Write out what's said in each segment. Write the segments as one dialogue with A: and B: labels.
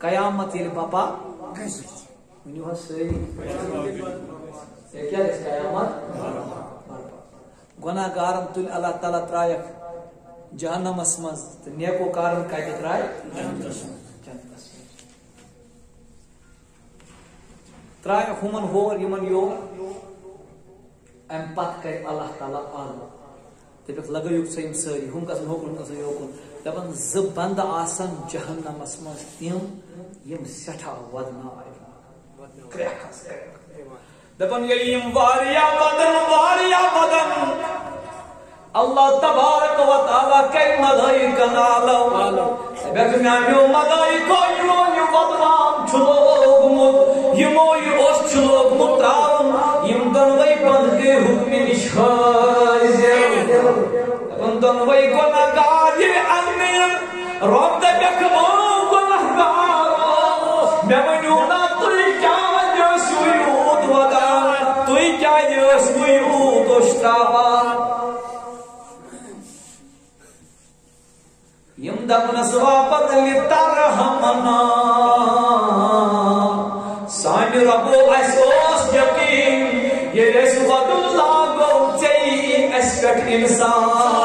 A: قیامت یل پپا ونیو حس سری کیا گھس قیامت گناہ گارن تل اللہ تعالیٰ ترائک جہنمس مز تو نیکو کارن کتہ ترائے جنتس ترائے ہمن ہور یمن یور ام پت کر اللہ تعالیٰ آل دپک لگیو سا یم ساری، ہم گژھن ہوکن گژھن یوکن دپن زٕ بند آسن جہنمس مز تم یم سٹھاہ ودنائے کرکھس دپن ییٚلہِ یم واریاہ ودن واریاہ ودن اللہ تبارک و تعالی کئی ملائکہ نالو بیک میانیو ملائکہ یمو یہ بدنام چھلوگمت یمو یہ اس چھلوگمت تراؤن ان دنوئی گناہ یہ انمین رب دے بیک مو گناہ گار میں ونیو نا تُوی کیا جس ویوت ودان تُوی کیا جس ویوت اشتابان یم دپنس واپت لترحمنا سان ربو اس یقین، یہ رس ودل لاگو چئی اس کٹ انسان۔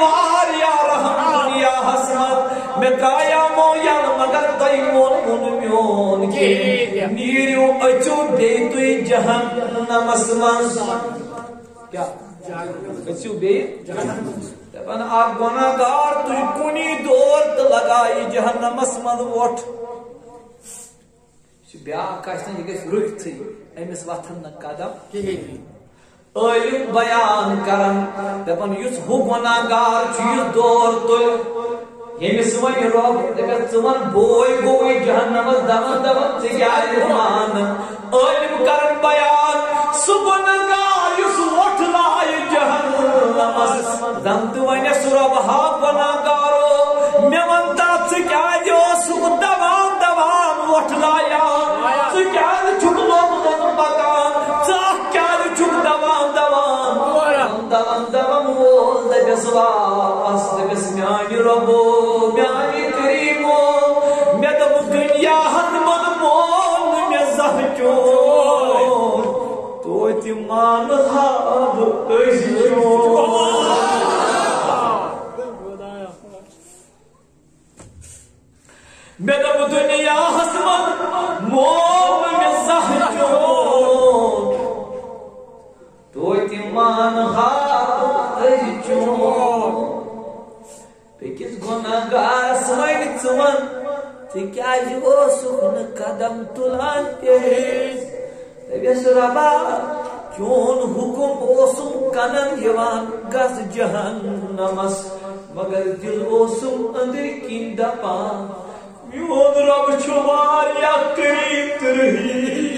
A: وار یا رحم یا حسمت میں ترایامو یا مگر تئی مون مون میون کی۔ نیریو اچو بے توی جہنم اسمان کیا؟ اچو بے دپن اک گناہ گار تُہۍ کُنی دور لگائی جہنمس منٛز وۄٹھ یہِ چھُ بیٛاکھ آسہِ یہِ گژھِ رُکتھٕے أمِس وۄتھن نہٕ قدم۔ عٲلم بیان کران دپان یُس ہُہ گناہ گار دور تل یمس ون رۄب دپٮ۪س ژٕ وَن بوے جہنمس دپان دپان ژٕ کیٛازِ مانن عٲلم بیان سُہ گناہ گار یُس وۄٹھ جہنمس زن تہٕ ونٮ۪س ہا وول دپٮ۪س واپس دپٮ۪س میانہِ رۄبو میانہِ کریٖمو مےٚ دوٚپ دُنیاہن منٛز مول نہٕ مےٚ زانٛہہ چون توتہِ مانہٕ ہا بہٕ أسۍ چون مےٚ دوٚپ دُنیاہس منٛز مول نہٕ چون بیٚکِس گۄناہ گارس وَنہِ ژٕ وَن قدم تُلان تیز دپٮ۪س ربا چون حُکم اوسُم کنن یِوان گژھ جہنمس مگر دل اوسُم أنٛدرۍ کِنۍ دپان میون رب چھُ واریاہ قریٖب تہٕ رحیٖم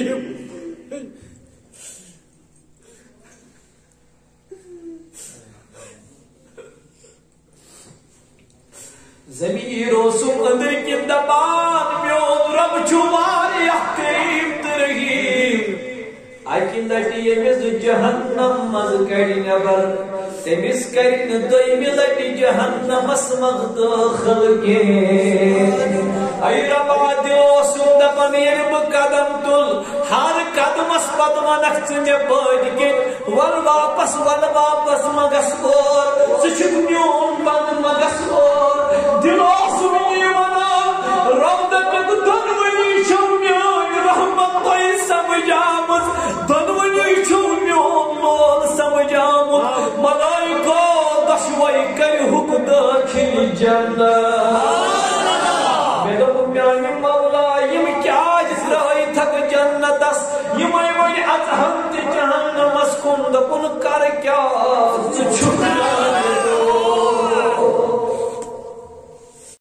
A: ضمیر اوسُم أنٛدرۍ کِنۍ دپان میون رب چھُ واریاہ قریٖب تہٕ رحیٖم اکہِ لٹہِ ییٚمِس جہنم منٛز کڑِ نٮ۪بر تٔمِس کرِ نہٕ دوٚیمہِ لٹہِ جہنمس منٛز دٲخل کینٛہہ اے ربا تہِ اوسُم دپان ییٚلہِ بہٕ قدم تُل۔ ہر قدمس canda.